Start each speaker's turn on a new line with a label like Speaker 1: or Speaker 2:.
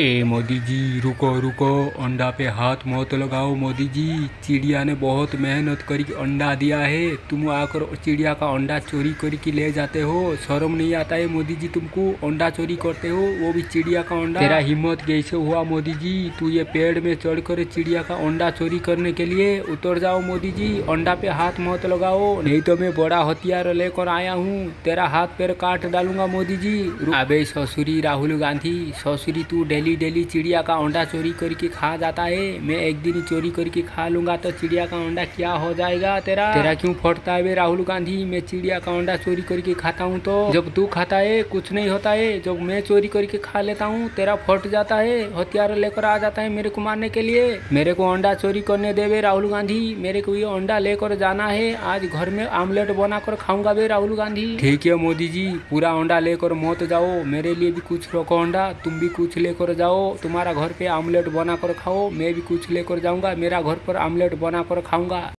Speaker 1: ए मोदी जी रुको रुको, अंडा पे हाथ मत लगाओ मोदी जी चिड़िया ने बहुत मेहनत करके अंडा दिया है। तुम आकर चिड़िया का अंडा चोरी करके ले जाते हो? शर्म नहीं आता है मोदी जी तुमको? अंडा चोरी करते हो, वो भी चिड़िया का अंडा। तेरा हिम्मत कैसे हुआ मोदी जी तू ये पेड़ में चढ़कर चिड़िया का अंडा चोरी करने के लिए उतर जाओ मोदी जी अंडा पे हाथ मत लगाओ, नहीं तो मैं बड़ा हथियार लेकर आया हूँ। तेरा हाथ पैर काट डालूँगा मोदी जी अबे ससुरी, राहुल गांधी, ससुरी तू डेली डेली डेली चिड़िया का अंडा चोरी करके खा जाता है। मैं एक दिन चोरी करके खा लूँगा तो चिड़िया का अंडा क्या हो जाएगा तेरा? तेरा क्यों फटता है राहुल गांधी? मैं चिड़िया का अंडा चोरी करके खाता हूँ तो? जब तू खाता है, कुछ नहीं होता है। जब मैं चोरी करके खा लेता हूँ, तेरा फट जाता है। हथियार लेकर आ जाता है मेरे को मारने के लिए। मेरे को अंडा चोरी करने देवे राहुल गांधी। मेरे को ये अंडा लेकर जाना है। आज घर में आमलेट बनाकर खाऊँगा बे राहुल गांधी। ठीक है मोदी जी, पूरा अंडा लेकर मौत जाओ। मेरे लिए भी कुछ रखो अंडा। तुम भी कुछ लेकर जाओ, तुम्हारा घर पे आमलेट बना कर खाओ, मैं भी कुछ लेकर जाऊँगा, मेरा घर पर आमलेट बना कर खाऊँगा।